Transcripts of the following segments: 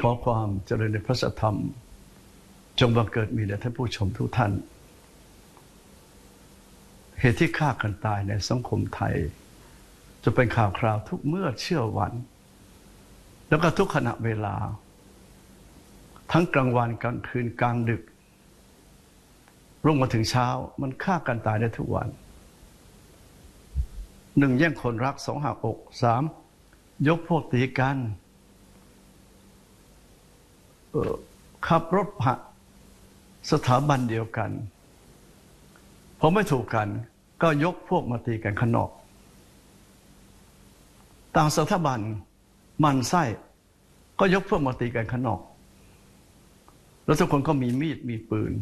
ขอความเจริญในพระสัทธรรม จงบังเกิดมีแด่ท่านผู้ชมทุกท่าน เหตุที่ฆ่ากันตายในสังคมไทย จะเป็นข่าวคราวทุกเมื่อเชื่อวัน แล้วก็ทุกขณะเวลา ทั้งกลางวันกลางคืนกลางดึกรุ่งมาถึงเช้ามันฆ่ากันตายได้ทุกวันหนึ่งแย่งคนรักสองหักอกสามยกพวกตีกัน ขับรถผ่าสถาบันเดียวกันพอไม่ถูกกัน ก็ยกพวกมาตีกันข้างนอก ต่างสถาบันมันไส้ก็ยกพวกมาตีกันข้างนอก แล้วทุกคนก็มีมีดมีปืน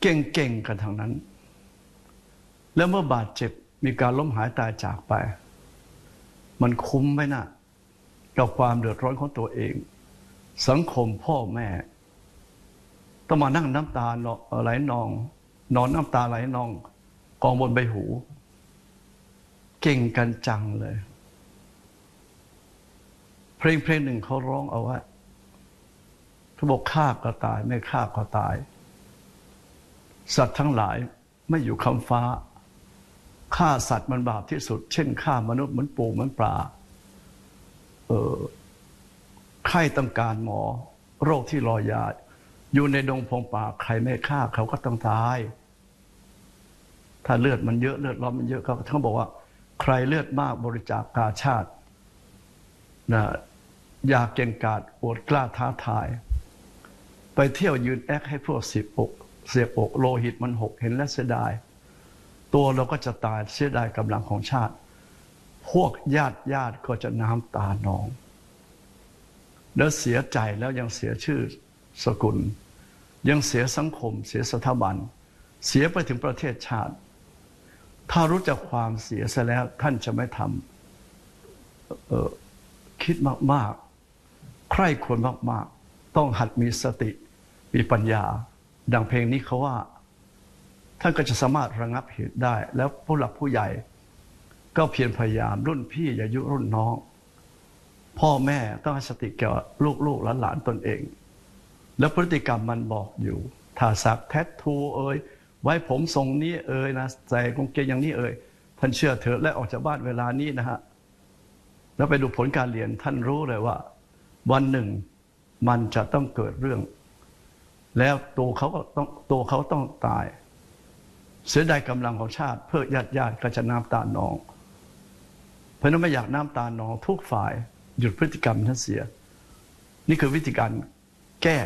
เก่งๆกันทางนั้น แล้วเมื่อบาดเจ็บมีการล้มหายตายจากไป มันคุ้มไหมนะกับความเดือดร้อนของตัวเอง สังคมพ่อแม่ ต้องมานั่งน้ำตาไหลนอง นอนน้ำตาไหลนอง กองบนใบหู เก่งกันจังเลย เพลงเพลงหนึ่งเขาร้องเอาไว้เขาบอกฆ่าก็ตาย ไม่ฆ่าก็ตาย สัตว์ทั้งหลายไม่อยู่คำฟ้าฆ่าสัตว์มันบาปที่สุด เช่นฆ่ามนุษย์เหมือนปูเหมือนปลา เออ ใครต้องการหมอ โรคที่รอยา อยู่ในดงพงป่า ใครไม่ฆ่าเขาก็ต้องตาย ถ้าเลือดมันเยอะเลือดร้อนมันเยอะเขาเขาบอกว่า ใครเลือดมากบริจาคกาชาตินะอยากเก่งกาดอวดกล้าท้าทาย ไปเที่ยวยืนแอคให้พวกสียบอกเสียอกโลหิตมันหกเห็นและเสียดาย ตัวเราก็จะตายเสียดายกำลังของชาติ พวกญาติญาติก็จะน้ำตานอง แล้วเสียใจแล้วยังเสียชื่อสกุล ยังเสียสังคม เสียสถาบัน เสียไปถึงประเทศชาติ ถ้ารู้จักความเสียซะแล้วท่านจะไม่ทำคิดมากๆ ใคร่ควรมากๆ ต้องหัดมีสติ มีปัญญา ดังเพลงนี้เขาว่า ท่านก็จะสามารถระงับเหตุได้ แล้วผู้หลักผู้ใหญ่ ก็เพียรพยายามรุ่นพี่อย่ายุรุ่นน้อง พ่อแม่ต้องให้สติแก่ลูกๆและหลานตนเอง แล้วพฤติกรรมมันบอกอยู่ถ้าสักแทททูเอ่ยไว้ผมทรงนี้เอ่ยนะใส่กางเกงอย่างนี้เอ่ยท่านเชื่อเถอะและออกจากบ้านเวลานี้นะฮะแล้วไปดูผลการเรียนท่านรู้เลยว่า วันหนึ่งมันจะต้องเกิดเรื่อง แล้วตัวเขาก็ต้องตัวเขาต้องตาย เสียดายกำลังของชาติ เพื่อญาติญาติก็จะน้ำตาหนอง เพราะนั้นไม่อยากน้ำตาหนองทุกฝ่าย หยุดพฤติกรรมท่านเสีย นี่คือวิธีการแก้